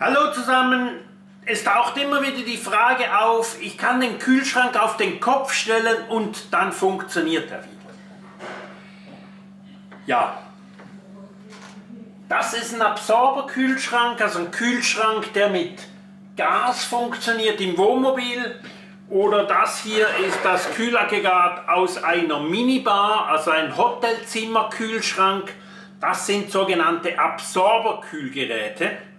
Hallo zusammen, es taucht immer wieder die Frage auf, ich kann den Kühlschrank auf den Kopf stellen und dann funktioniert er wieder. Ja, das ist ein Absorberkühlschrank, also ein Kühlschrank, der mit Gas funktioniert im Wohnmobil. Oder das hier ist das Kühlaggregat aus einer Minibar, also ein Hotelzimmerkühlschrank. Das sind sogenannte Absorberkühlgeräte.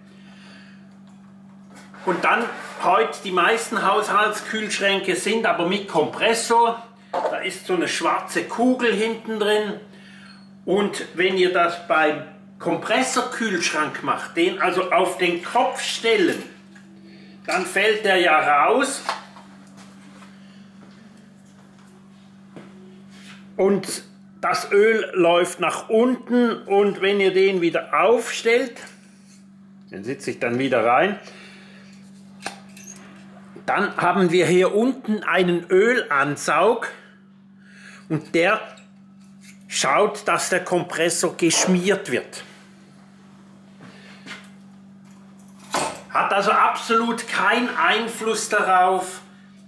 Und dann heute die meisten Haushaltskühlschränke sind aber mit Kompressor. Da ist so eine schwarze Kugel hinten drin. Und wenn ihr das beim Kompressorkühlschrank macht, den also auf den Kopf stellen, dann fällt der ja raus. Und das Öl läuft nach unten und wenn ihr den wieder aufstellt, den sitze ich dann wieder rein, dann haben wir hier unten einen Ölansaug und der schaut, dass der Kompressor geschmiert wird. Hat also absolut keinen Einfluss darauf,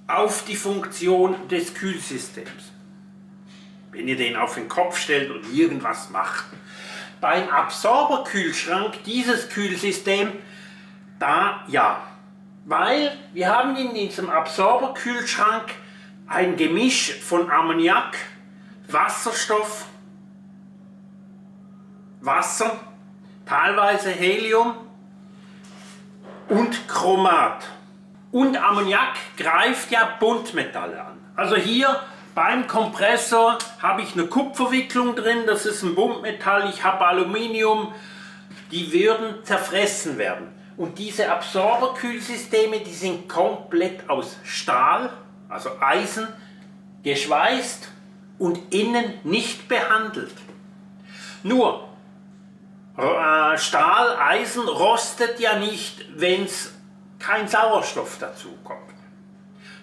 auf die Funktion des Kühlsystems. Wenn ihr den auf den Kopf stellt und irgendwas macht. Beim Absorberkühlschrank, dieses Kühlsystem, da ja, weil wir haben in diesem Absorberkühlschrank ein Gemisch von Ammoniak, Wasserstoff, Wasser, teilweise Helium und Chromat. Und Ammoniak greift ja Buntmetalle an. Also hier beim Kompressor habe ich eine Kupferwicklung drin, das ist ein Buntmetall, ich habe Aluminium, die würden zerfressen werden. Und diese Absorberkühlsysteme, die sind komplett aus Stahl, also Eisen, geschweißt und innen nicht behandelt. Nur, äh, Stahl, Eisen rostet ja nicht, wenn es kein Sauerstoff dazu kommt.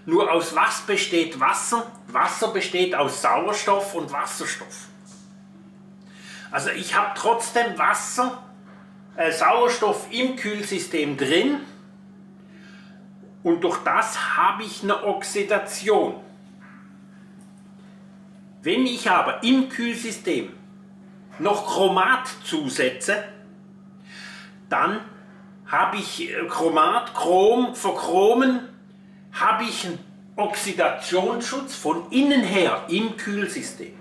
Nur aus was besteht Wasser? Wasser besteht aus Sauerstoff und Wasserstoff. Also ich habe trotzdem Wasser Sauerstoff im Kühlsystem drin und durch das habe ich eine Oxidation. Wenn ich aber im Kühlsystem noch Chromat zusetze, dann habe ich äh, Chromat, Chrom, verchromen, habe ich einen Oxidationsschutz von innen her im Kühlsystem.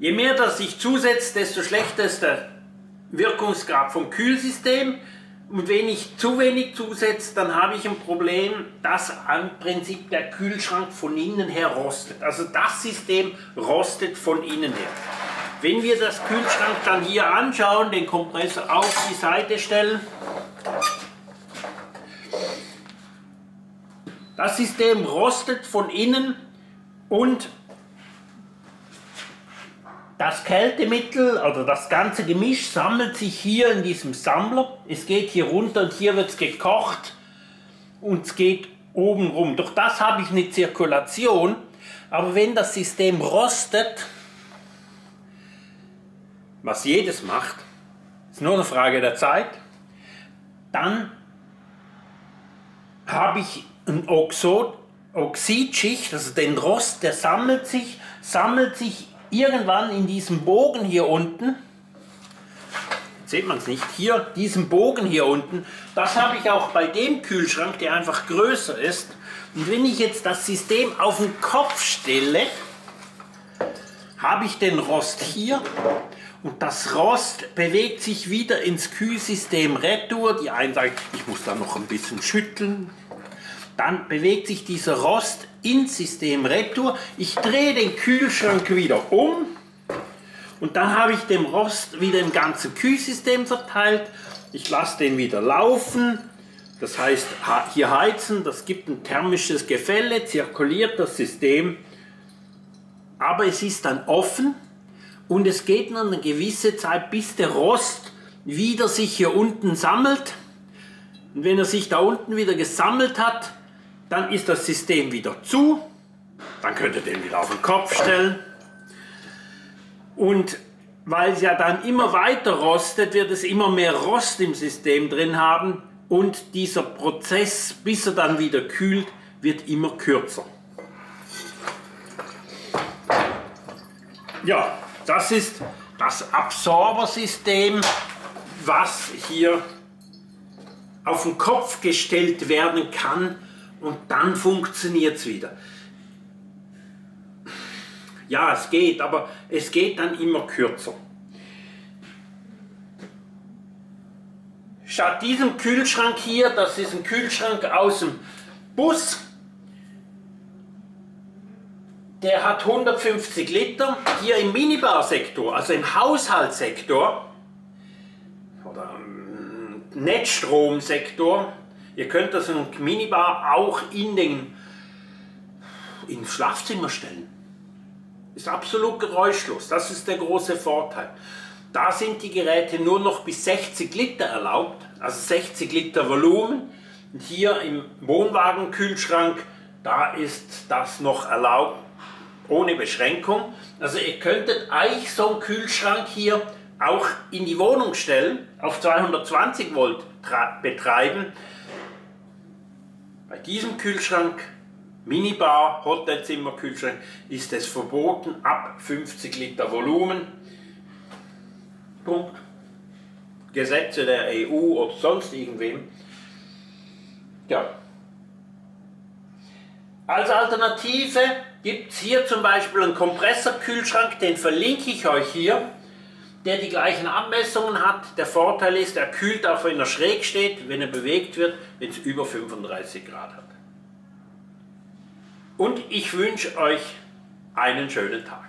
Je mehr das sich zusetzt, desto schlechter ist der Wirkungsgrad vom Kühlsystem. Und wenn ich zu wenig zusetze, dann habe ich ein Problem, dass im Prinzip der Kühlschrank von innen her rostet. Also das System rostet von innen her. Wenn wir das Kühlschrank dann hier anschauen, den Kompressor auf die Seite stellen, das System rostet von innen und das Kältemittel oder das ganze Gemisch sammelt sich hier in diesem Sammler. Es geht hier runter und hier wird es gekocht und es geht oben rum. Durch das habe ich eine Zirkulation. Aber wenn das System rostet, was jedes macht, ist nur eine Frage der Zeit, dann habe ich ein Oxid, Oxidschicht, also den Rost, der sammelt sich, sammelt sich irgendwann in diesem Bogen hier unten, sieht man es nicht, hier, diesen Bogen hier unten, das habe ich auch bei dem Kühlschrank, der einfach größer ist. Und wenn ich jetzt das System auf den Kopf stelle, habe ich den Rost hier und das Rost bewegt sich wieder ins Kühlsystem retour. Die einen sagen, ich muss da noch ein bisschen schütteln. Dann bewegt sich dieser Rost ins System Retour. Ich drehe den Kühlschrank wieder um und dann habe ich den Rost wieder im ganzen Kühlsystem verteilt. Ich lasse den wieder laufen. Das heißt, hier heizen, das gibt ein thermisches Gefälle, zirkuliert das System. Aber es ist dann offen und es geht nur eine gewisse Zeit, bis der Rost wieder sich hier unten sammelt. Und wenn er sich da unten wieder gesammelt hat, dann ist das System wieder zu. Dann könnt ihr den wieder auf den Kopf stellen. Und weil es ja dann immer weiter rostet, wird es immer mehr Rost im System drin haben und dieser Prozess, bis er dann wieder kühlt, wird immer kürzer. Ja, das ist das Absorbersystem, was hier auf den Kopf gestellt werden kann und dann funktioniert es wieder. Ja, es geht, aber es geht dann immer kürzer. Statt diesem Kühlschrank hier, das ist ein Kühlschrank aus dem Bus, der hat 150 Liter. Hier im Minibar-Sektor, also im Haushaltssektor oder Netzstromsektor, ihr könnt das in Minibar auch in den ins Schlafzimmer stellen. Ist absolut geräuschlos. Das ist der große Vorteil. Da sind die Geräte nur noch bis 60 Liter erlaubt, also 60 Liter Volumen. Und hier im Wohnwagenkühlschrank, da ist das noch erlaubt, ohne Beschränkung. Also ihr könntet eigentlich so einen Kühlschrank hier auch in die Wohnung stellen, auf 220 Volt betreiben. Bei diesem Kühlschrank, Minibar, Hotelzimmerkühlschrank, ist es verboten ab 50 Liter Volumen. Punkt. Gesetze der EU oder sonst irgendwem. Ja. Als Alternative gibt es hier zum Beispiel einen Kompressorkühlschrank, den verlinke ich euch hier, der die gleichen Abmessungen hat. Der Vorteil ist, er kühlt auch wenn er schräg steht, wenn er bewegt wird, wenn es über 35 Grad hat. Und ich wünsche euch einen schönen Tag.